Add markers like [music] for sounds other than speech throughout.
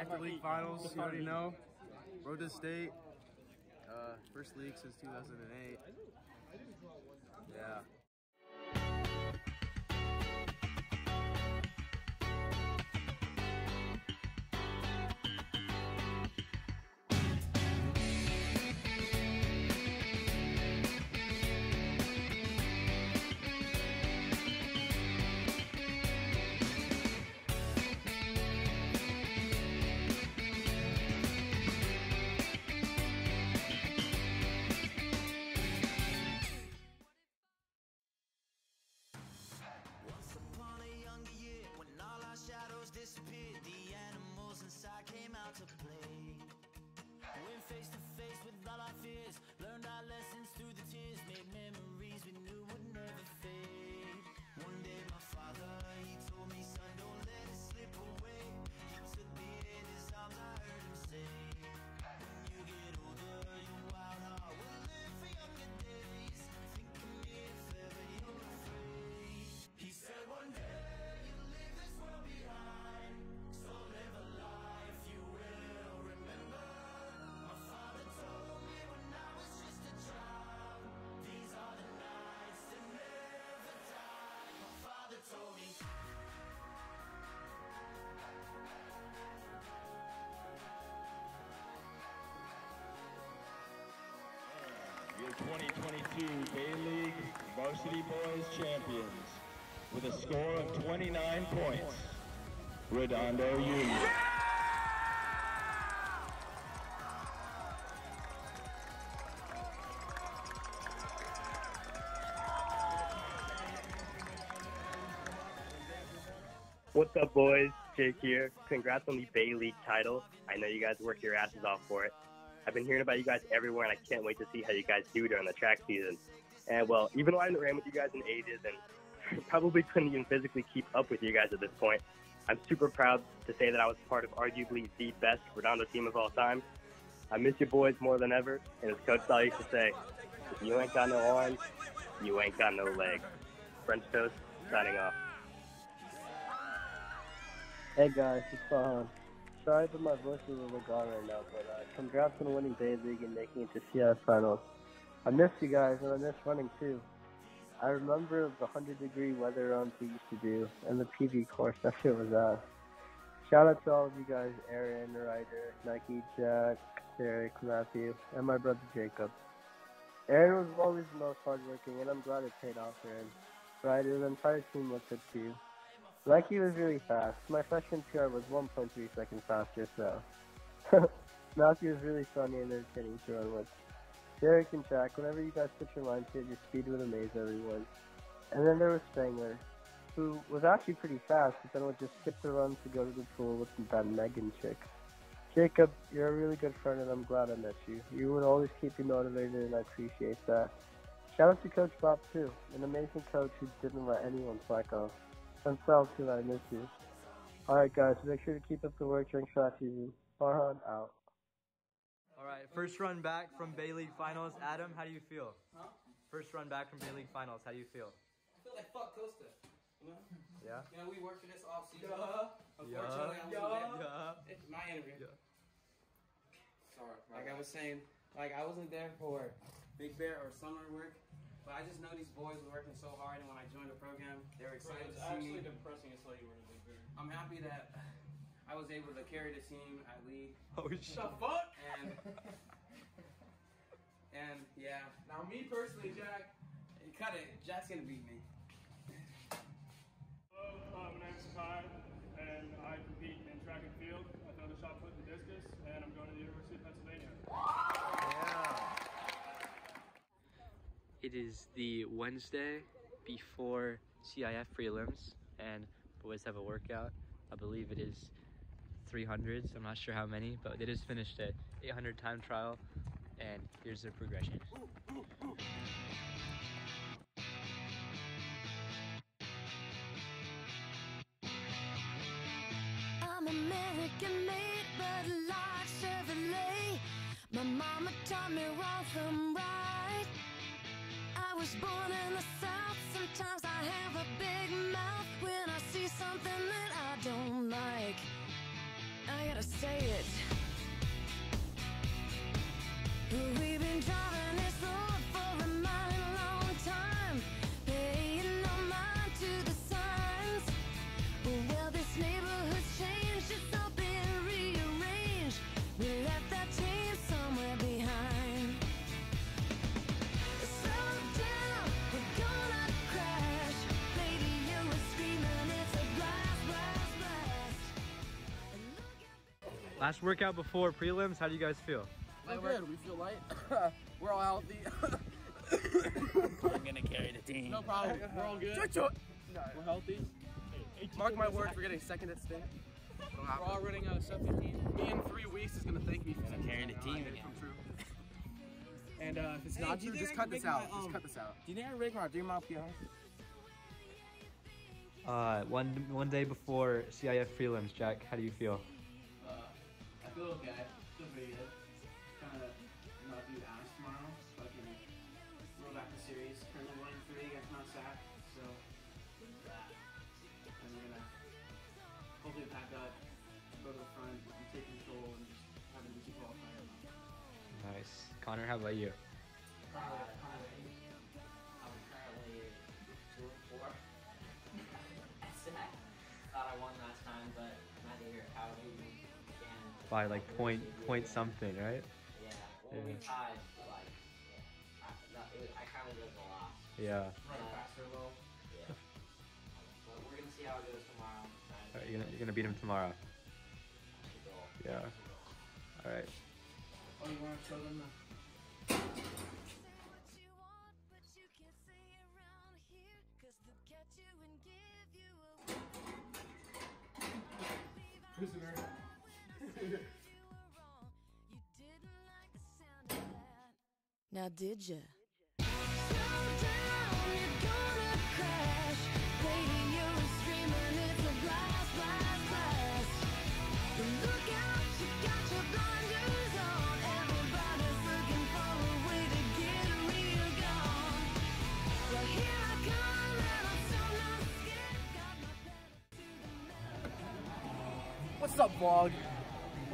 after league finals, you already know. Road to state. Uh, first league since 2008. Yeah. Came out to play. Went face to face with all our fears, learned our lessons through the tears, made memories we knew would never fade. Your 2022 Bay League Varsity Boys champions with a score of 29 points. Redondo Union. What's up, boys? Jake here. Congrats on the Bay League title. I know you guys work your asses off for it. I've been hearing about you guys everywhere, and I can't wait to see how you guys do during the track season. And well, even though I haven't ran with you guys in ages and [laughs] probably couldn't even physically keep up with you guys at this point, I'm super proud to say that I was part of arguably the best Redondo team of all time. I miss you boys more than ever, and as Coach Sal used to say, if you ain't got no arms, you ain't got no legs. French Toast, signing off. Hey guys, it's Farhan. Sorry but my voice is a little gone right now, but uh, congrats on winning Bay League and making it to CIF Finals. I miss you guys, and I miss running too. I remember the 100 degree weather runs we used to do, and the PV course, that shit was ass. Shout out to all of you guys, Aaron, Ryder, Nike, Jack, Derek, Matthew, and my brother Jacob. Aaron was always the most hardworking, and I'm glad it paid off for him. Ryder, the entire team looked up to you. Nike was really fast. My freshman PR was 1.3 seconds faster, so. [laughs] Matthew was really funny and entertaining to run with. Derek and Jack, whenever you guys put your mind to it, your speed would amaze everyone. And then there was Spangler, who was actually pretty fast, but then would just skip the run to go to the pool with that Megan chick. Jacob, you're a really good friend, and I'm glad I met you. You would always keep me motivated, and I appreciate that. Shout out to Coach Bob, too, an amazing coach who didn't let anyone slack off. And Sal, too, I miss you. Alright, guys, make sure to keep up the work during track season. Farhan, out. All right, first run back from Bay League Finals. Adam, how do you feel? Huh? First run back from Bay League Finals. How do you feel? I feel like fuck Costa. You know? Yeah. You know, we worked for this off season. Yeah. Unfortunately, I Yeah. wasn't there. Yeah. It's my interview. Yeah. Sorry. Like I was saying, like I wasn't there for Big Bear or summer work, but I just know these boys were working so hard, and when I joined the program, they were excited to see me. depressing to tell you were in Big Bear. I'm happy that I was able to carry the team at Lee, Oh shit. The fuck? and and yeah, Now me personally, Jack. cut it. Jack's gonna beat me. Hello, uh, my name's Kai, and I compete in track and field. I throw the shot put and discus, and I'm going to the University of Pennsylvania. It is the Wednesday before CIF prelims, and boys have a workout. I believe it is 300s. I'm not sure how many, but they just finished a 800 time trial, and here's their progression. I'm American made, but Chevrolet. My mama taught me wrong from right. I was born in the South. Sometimes I have a big mouth when I see something that I don't like. I gotta say it. We've been driving this Last workout before prelims. How do you guys feel? We're good. We feel light. [coughs] We're all healthy. I'm gonna carry the team. no problem. We're all good. We're healthy. Mark my words, we're getting second at state. We're all running out of sub 15. Me in three weeks is gonna thank me for Gonna carry the team again. Come true. And uh, if it's Hey, not you true, just I cut this out. my, Just um, cut this out. Do you think I make my dream out piano? Uh, one one day before CIF prelims, Jack. How do you feel? Okay. Feel pretty good. Kind of not do ass tomorrow. Fucking roll back the series. Currently one three against Mount. So gonna hopefully pack up, go to the front, and take control, and just have an easy qualifying. Nice. Connor, how about you? By like point point something, right? Yeah. Well, we Yeah. tied. Like, yeah. I, that, it, I kind of was a loss. Yeah. Run faster, low. Yeah. But we're gonna see how it goes tomorrow. And Alright, you're gonna you're gonna beat him tomorrow. that's the goal. Yeah. All right. Oh, you want to show them the. Now did ya? What's up, vlog?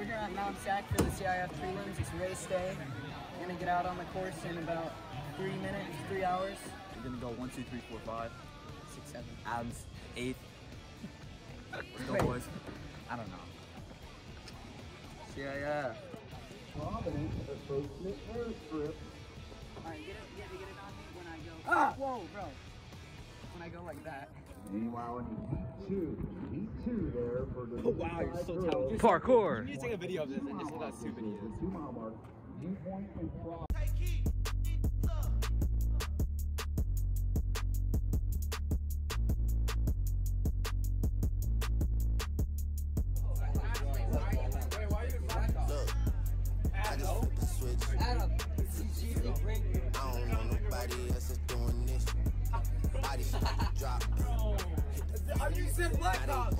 We're here at Mount Sac for the CIF prelims. It's race day. We're gonna get out on the course in about three minutes, three hours. We're gonna go one, two, three, four, five. Six, seven. Adams, eighth. Let's go, Wait. boys. I don't know. CIF. Prominent associate airstrip. Alright, get it, get it, get it on me when I go. Ah! Whoa, bro. When I go like that. Meanwhile, in E2, E2 there for the Oh, wow, you're so talented. Parkour. You need to take a video of this and just hit us two videos. two mile mark. Viewpoint and cross. I just flip the switch. I don't know nobody else is doing this. Body shot drop. You said Black I wanna know.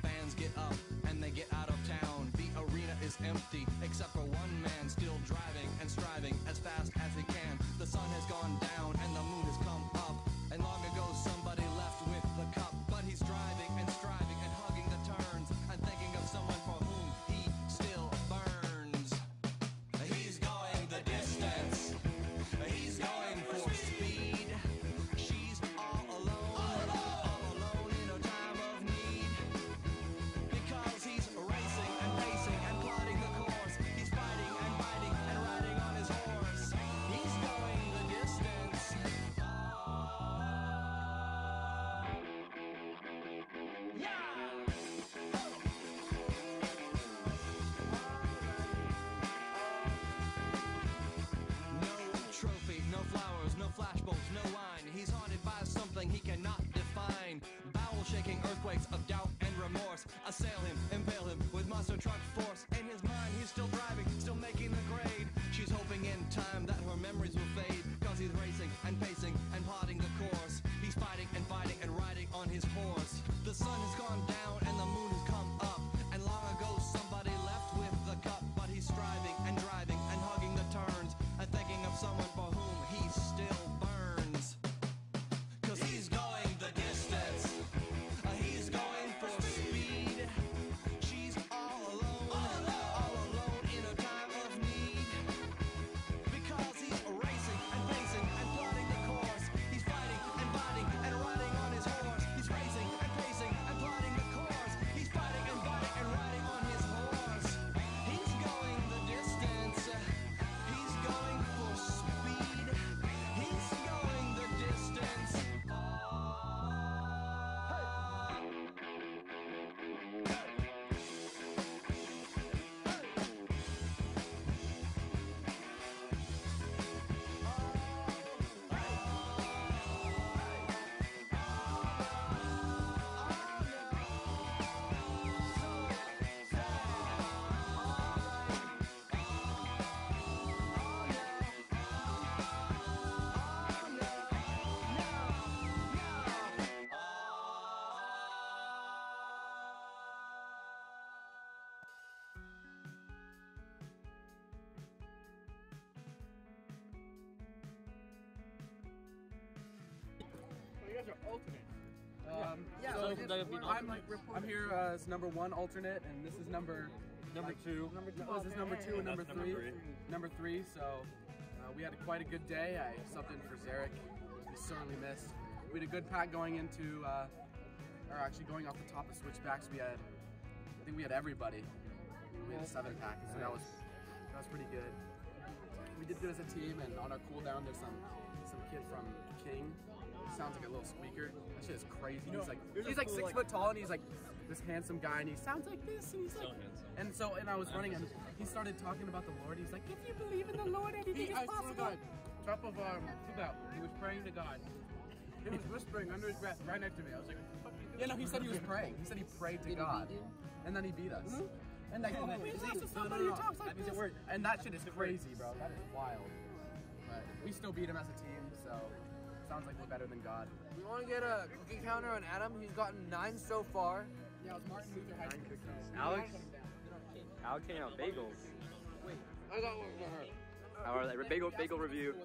Um, Yeah, so like, it's- I'm like I'm here uh, as number one alternate, and this is number number two. Number two. Oh, this is number two and number three. number three. So uh, we had quite a good day. I subbed in for Zarek. We sorely missed. We had a good pack going into, uh, or actually going off the top of switchbacks. We had, I think we had everybody. We had a seven pack, so that was that was pretty good. We did good as a team, and on our cooldown, there's some some kid from King. He sounds like a little squeaker. That shit is crazy. You know, he's like he's like cool, six like- foot tall, and he's like this handsome guy, and he sounds like this, and he's like, and so and I was running, and he started talking about the Lord. He's like, if you believe in the Lord, anything He- is I swear to possible. God, top of um, about, he was praying to God. He was whispering under his breath right next to me. I was like, what the fuck Yeah, no, he said he was [laughs] praying. He said he prayed to God, and then he beat us. And like, Oh, wait, he's wait, somebody who talks like That this. And that shit is crazy, bro. That is wild. But we still beat him as a team, so sounds like we're better than God. We want to get a cookie counter on Adam. He's gotten nine so far. Yeah, it was Martin Luther High School. Alex? Alex came out bagels. Wait. I got one for her. Our like, bagel bagel review.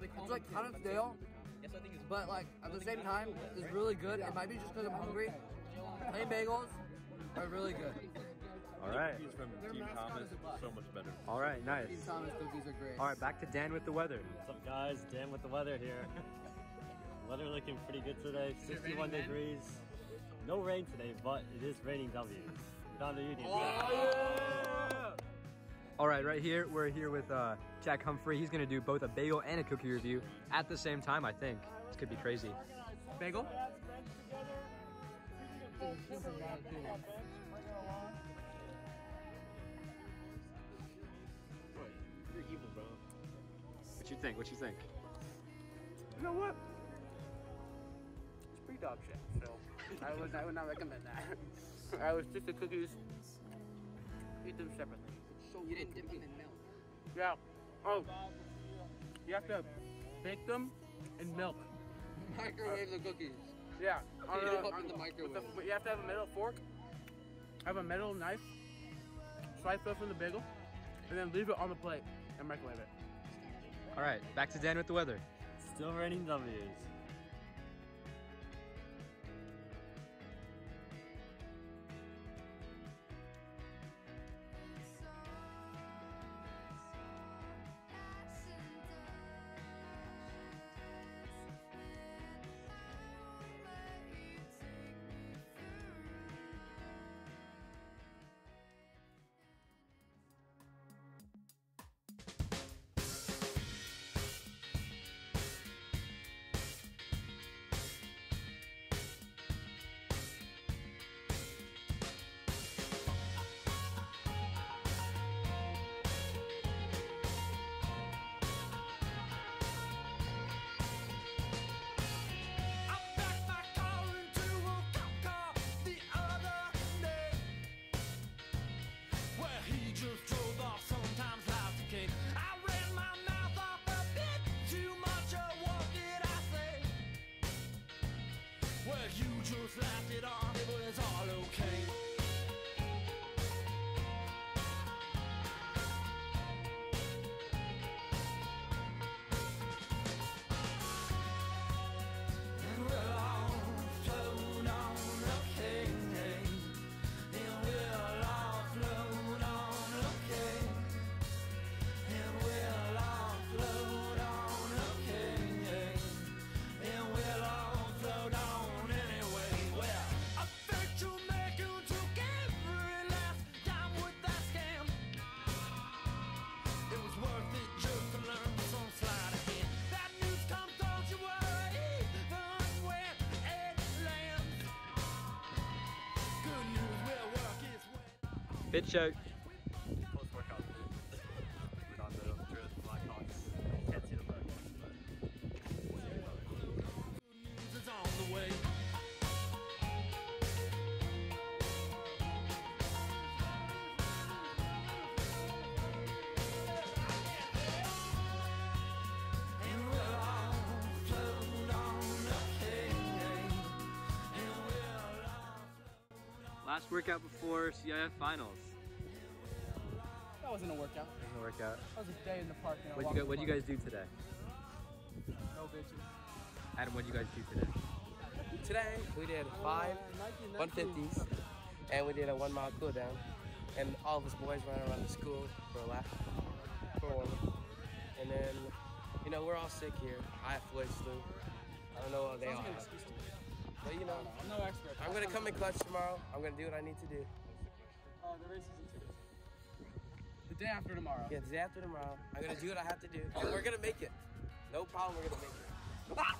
It's like kind of stale, but like at the same time, it's really good. It might be just because I'm hungry. Plain bagels are really good. All right. Cookies from Team Thomas, so much better. All right, nice. Team Thomas cookies are great. All right, back to Dan with the weather. What's up, guys? Dan with the weather here. [laughs] weather looking pretty good today. 61 degrees. No rain today, but it is raining W's. Down to Union. All right, right here, we're here with uh, Jack Humphrey. He's gonna do both a bagel and a cookie review at the same time. I think this could be crazy. Bagel? You're evil, bro. What you think? What you think? You know what? It's pretty dog shit. So I would I would not recommend that. [laughs] I was just the cookies. Eat them separately. You didn't dip them in milk. Yeah. Oh. You have to bake them in milk. Microwave the cookies. Yeah. Heat a- them up in the with microwave. a- you have to have a metal fork, I have a metal knife, slice off from the bagel, and then leave it on the plate and microwave it. All right, back to Dan with the weather. Still raining W's. Pit choke. CIF finals. That wasn't a workout. It wasn't a workout. That was a day in the park. and a What'd you, in guys, what'd you guys do today? park. No bitches. Adam, what'd you guys do today? Today we did five 150s and we did a one mile cool down. And all of us boys ran around the school for a lap, for one. And then, you know, we're all sick here. I have flu, flu. I don't know what they Sounds all like an have. excuse to. But you know, I'm no expert. I'm gonna come in clutch tomorrow. I'm gonna do what I need to do. Oh, the race is in two days. The day after tomorrow. Yeah, the day after tomorrow. [laughs] I'm gonna do what I have to do. And we're gonna make it. No problem, we're gonna make it. [laughs]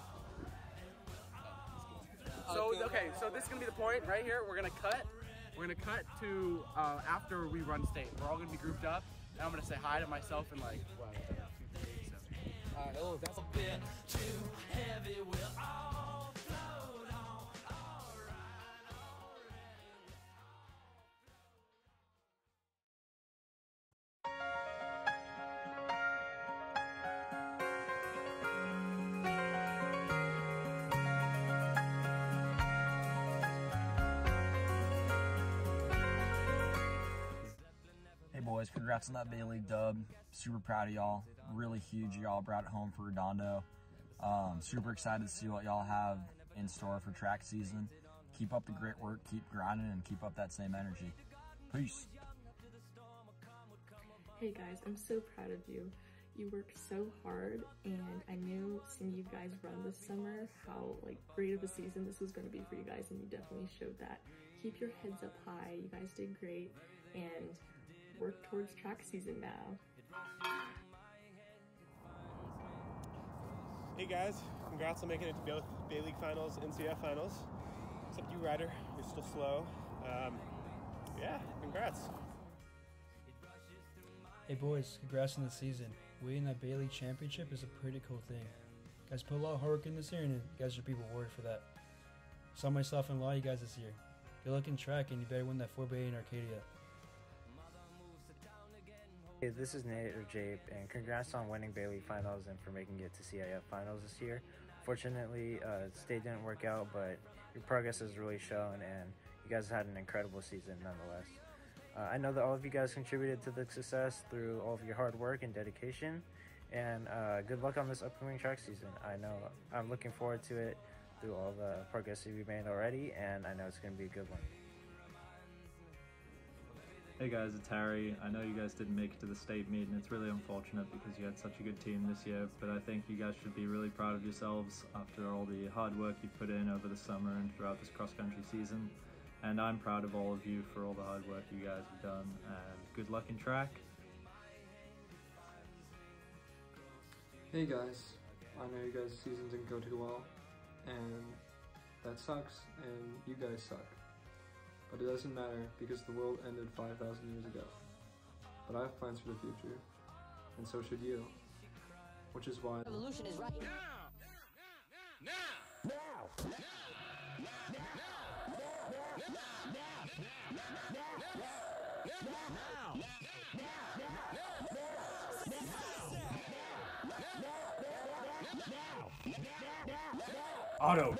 So okay, so this is gonna be the point right here. We're gonna cut. We're gonna cut to uh, after we run state. We're all gonna be grouped up, and I'm gonna say hi to myself and like. What, Alright, oh, that's a bit too heavy. We'll all congrats on that League dub. Super proud of y'all. Really huge y'all brought it home for Redondo. Um, super excited to see what y'all have in store for track season. Keep up the great work, keep grinding, and keep up that same energy. Peace. Hey guys, I'm so proud of you. You work so hard and I knew seeing you guys run this summer how like great of a season this was going to be for you guys and you definitely showed that. Keep your heads up high. You guys did great and work towards track season now. Hey guys, congrats on making it to both Bay League finals and CF finals. Except you, Ryder, you're still slow. Um, yeah, congrats. Hey boys, congrats on the season. Winning that Bay League championship is a pretty cool thing. guys put a lot of hard work in this year and you guys should be rewarded for that. Saw myself and a lot of you guys this year. Good luck in track and you better win that 4x8 in Arcadia. Hey, this is Nate or Jape, and congrats on winning League finals and for making it to CIF finals this year. Fortunately, uh, state didn't work out, but your progress has really shown, and you guys had an incredible season nonetheless. Uh, I know that all of you guys contributed to the success through all of your hard work and dedication, and uh, good luck on this upcoming track season. I know I'm looking forward to it through all the progress you've made already, and I know it's going to be a good one. Hey guys, it's Harry. I know you guys didn't make it to the state meet, and it's really unfortunate because you had such a good team this year. But I think you guys should be really proud of yourselves after all the hard work you've put in over the summer and throughout this cross country season. And I'm proud of all of you for all the hard work you guys have done. And good luck in track. Hey guys, I know you guys' season didn't go too well, and that sucks, and you guys suck. But it doesn't matter because the world ended 5,000 years ago. But I have plans for the future, and so should you. Which is why. Revolution is right now. Now. Now. Auto.